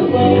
one